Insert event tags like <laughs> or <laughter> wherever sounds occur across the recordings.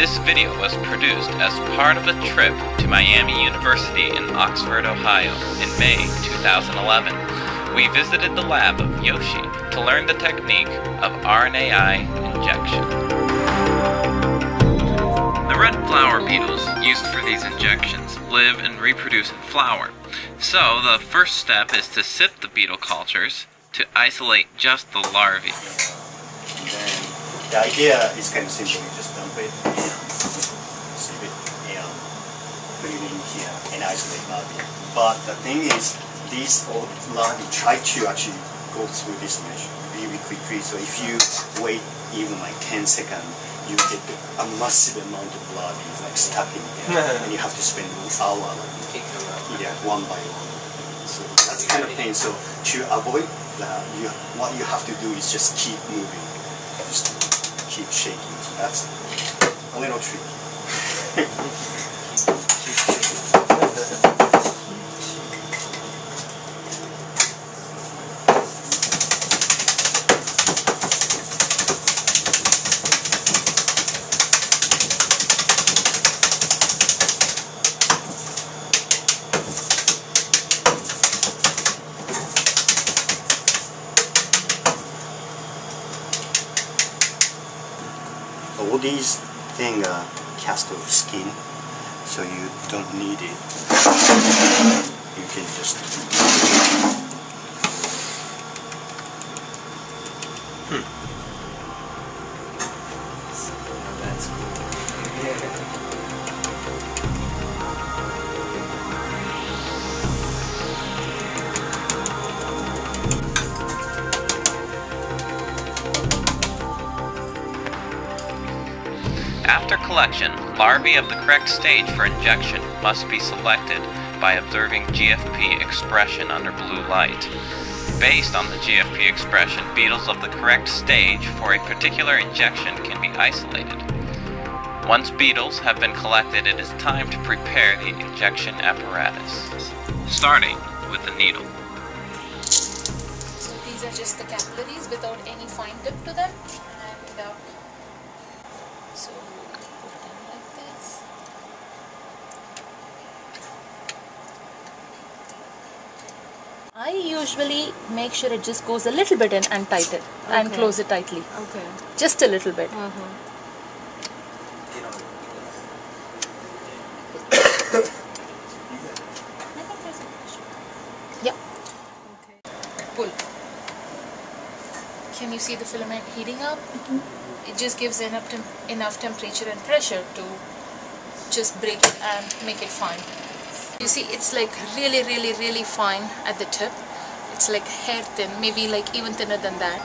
This video was produced as part of a trip to Miami University in Oxford, Ohio in May 2011. We visited the lab of Yoshi to learn the technique of RNAi injection. The red flour beetles used for these injections live and reproduce in flour. So the first step is to sift the beetle cultures to isolate just the larvae. And then the idea is kind of simple. You just dump it and sieve it and put it in here isolate larvae. But the thing is, these old larvae try to actually go through this mesh really quickly. So if you wait even like 10 seconds, you get a massive amount of larvae like stuck in there, <laughs> and you have to spend an hour like yeah, one by one. So that's kind of pain. So to avoid that, you what you have to do is just keep moving, just keep shaking. So that's a little tricky. <laughs> these things are uh, cast of skin, so you don't need it. You can just. After collection, larvae of the correct stage for injection must be selected by observing GFP expression under blue light. Based on the GFP expression, beetles of the correct stage for a particular injection can be isolated. Once beetles have been collected, it is time to prepare the injection apparatus, starting with the needle. These are just the capillaries without any fine tip to them. And so put them like this. I usually make sure it just goes a little bit in and tight it and close it tightly. Okay. Just a little bit. Uh-huh. Yeah. Okay. Pull. Can you see the filament heating up? Mm-hmm. It just gives enough temp- enough temperature and pressure to just break it and make it fine. You see, it's like really, really, really fine at the tip. It's like hair thin, maybe like even thinner than that.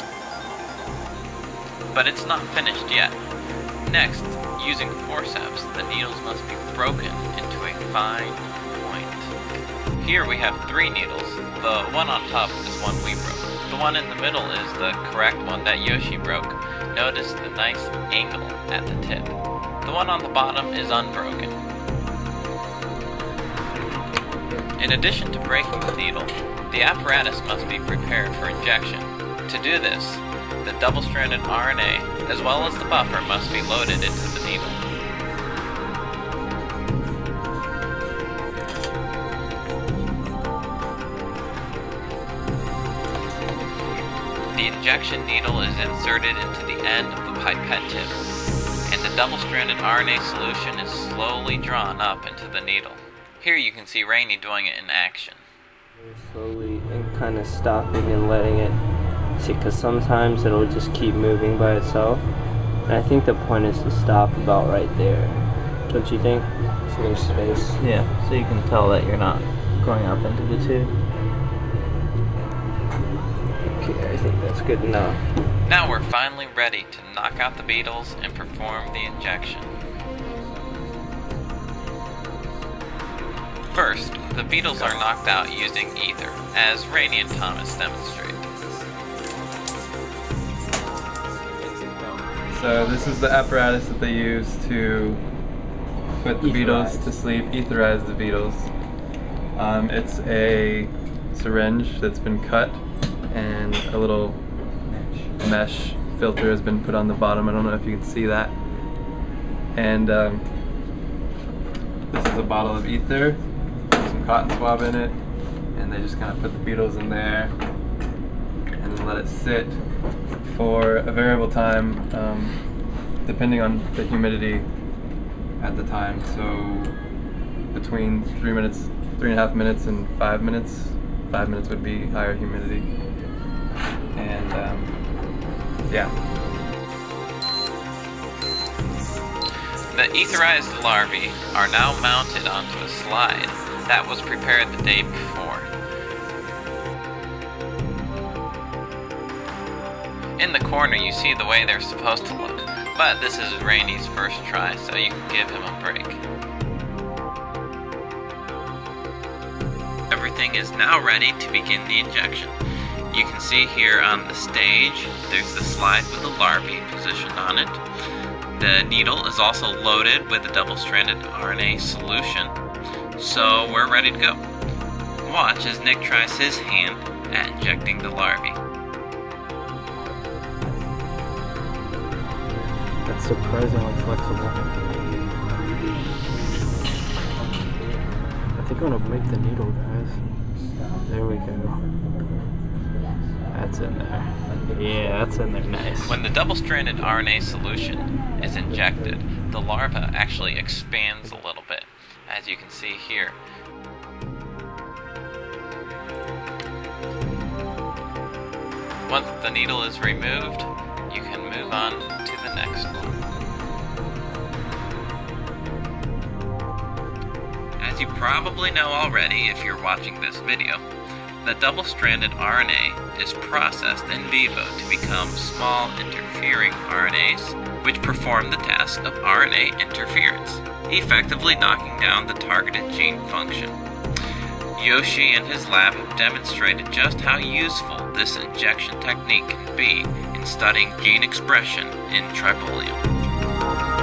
But it's not finished yet. Next, using forceps, the needles must be broken into a fine point. Here we have three needles. The one on top is one we broke. The one in the middle is the correct one that Yoshi broke. Notice the nice angle at the tip. The one on the bottom is unbroken. In addition to breaking the needle, the apparatus must be prepared for injection. To do this, the double-stranded RNA, as well as the buffer, must be loaded into the needle. The injection needle is inserted into the end of the pipette tip, and the double-stranded RNA solution is slowly drawn up into the needle. Here you can see Rainey doing it in action. slowly and kind of stopping and letting it see because sometimes it'll just keep moving by itself and i think the point is to stop about right there don't you think so there's space Yeah, so you can tell that you're not going up into the tube. okay i think that's good enough Now we're finally ready to knock out the beetles and perform the injection. First, the beetles are knocked out using ether, as Rainey and Thomas demonstrate. So this is the apparatus that they use to put the beetles Etherize. to sleep, etherize the beetles. Um, it's a syringe that's been cut and a little mesh filter has been put on the bottom. I don't know if you can see that. And um, this is a bottle of ether, some cotton swab in it, and they just kind of put the beetles in there and let it sit for a variable time, um, depending on the humidity at the time. So between three minutes, three and a half minutes, and five minutes. Five minutes would be higher humidity, and um, yeah. The etherized larvae are now mounted onto a slide that was prepared the day before. In the corner you see the way they're supposed to look, but this is Randy's first try, so you can give him a break. Everything is now ready to begin the injection. You can see here on the stage, there's the slide with the larvae positioned on it. The needle is also loaded with a double-stranded RNA solution, so we're ready to go. Watch as Nick tries his hand at injecting the larvae. That's surprisingly flexible. I think I'm gonna break the needle, guys. There we go. That's in there. Yeah, that's in there nice. When the double-stranded RNA solution is injected, the larva actually expands a little bit, as you can see here. Once the needle is removed, you can move on to the next one. As you probably know already if you're watching this video, the double-stranded RNA is processed in vivo to become small interfering RNAs, which perform the task of RNA interference, effectively knocking down the targeted gene function. Yoshi and his lab have demonstrated just how useful this injection technique can be in studying gene expression in Tribolium.